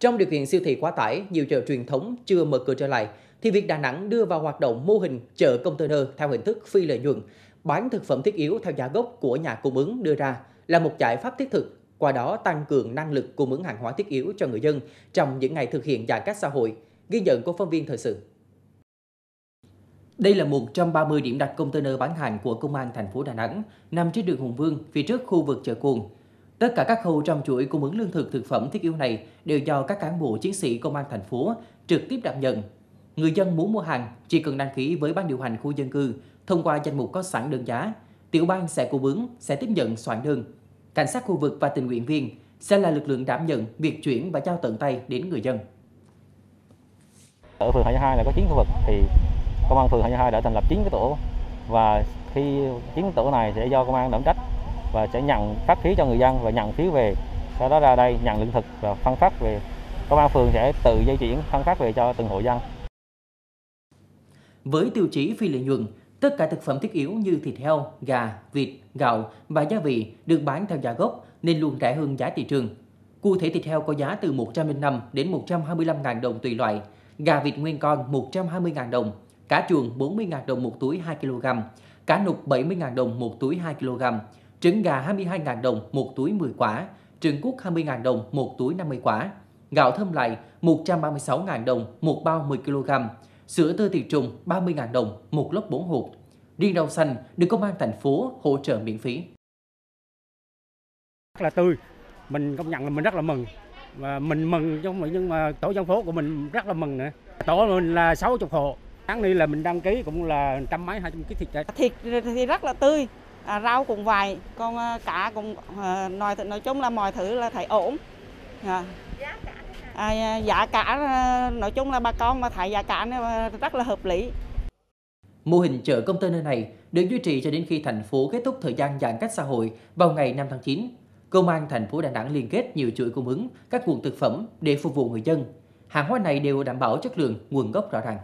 Trong điều kiện siêu thị quá tải, nhiều chợ truyền thống chưa mở cửa trở lại, thì việc Đà Nẵng đưa vào hoạt động mô hình chợ container theo hình thức phi lợi nhuận, bán thực phẩm thiết yếu theo giá gốc của nhà cung ứng đưa ra là một giải pháp thiết thực, qua đó tăng cường năng lực cung ứng hàng hóa thiết yếu cho người dân trong những ngày thực hiện giãn cách xã hội, ghi nhận của phóng viên thời sự. Đây là một trong 30 điểm đặt container bán hàng của Công an thành phố Đà Nẵng, nằm trên đường Hùng Vương, phía trước khu vực chợ Cuồng. Tất cả các khâu trong chuỗi cung ứng lương thực thực phẩm thiết yếu này đều do các cán bộ chiến sĩ công an thành phố trực tiếp đảm nhận. Người dân muốn mua hàng chỉ cần đăng ký với ban điều hành khu dân cư thông qua danh mục có sẵn đơn giá. Tiểu ban sẽ cung ứng, sẽ tiếp nhận soạn đơn. Cảnh sát khu vực và tình nguyện viên sẽ là lực lượng đảm nhận việc chuyển và giao tận tay đến người dân. Ở phường 22 là có 9 khu vực thì công an phường 22 đã thành lập 9 cái tổ và khi 9 tổ này sẽ do công an đảm trách và sẽ nhận phát phiếu cho người dân và nhận phiếu về. Sau đó ra đây nhận lương thực và phân phát về. Công an phường sẽ tự dây chuyển, phân phát về cho từng hộ dân. Với tiêu chí phi lợi nhuận, tất cả thực phẩm thiết yếu như thịt heo, gà, vịt, gạo và gia vị được bán theo giá gốc nên luôn rẻ hơn giá thị trường. Cụ thể thịt heo có giá từ 105 đến 125 ngàn đồng tùy loại, gà vịt nguyên con 120 ngàn đồng, cá chuồng 40 ngàn đồng một túi 2 kg cá nục 70 ngàn đồng một túi 2 kg trứng gà 22.000 đồng một túi 10 quả, trứng cút 20.000 đồng một túi 50 quả, gạo thơm lại 136.000 đồng một bao 10 kg, sữa tươi tiệt trùng 30.000 đồng một lốc 4 hộp. Riêng rau xanh được công an thành phố hỗ trợ miễn phí. Rất là tươi, mình công nhận là mình rất là mừng. Và mình mừng nhưng mà tổ dân phố của mình rất là mừng nữa. Tổ mình là 60 hộ. Tháng này là mình đăng ký cũng là trăm mấy hai trăm ký thịt. Thịt thì rất là tươi, à, rau cũng vậy còn à, cá cũng à, nói nói chung là mọi thứ là thấy ổn à. À, à giá cả à, nói chung là bà con mà thấy giá cả này rất là hợp lý Mô hình chợ container này được duy trì cho đến khi thành phố kết thúc thời gian giãn cách xã hội vào ngày 5 tháng 9. Công an thành phố Đà Nẵng liên kết nhiều chuỗi cung ứng các nguồn thực phẩm để phục vụ người dân. Hàng hóa này đều đảm bảo chất lượng, nguồn gốc rõ ràng.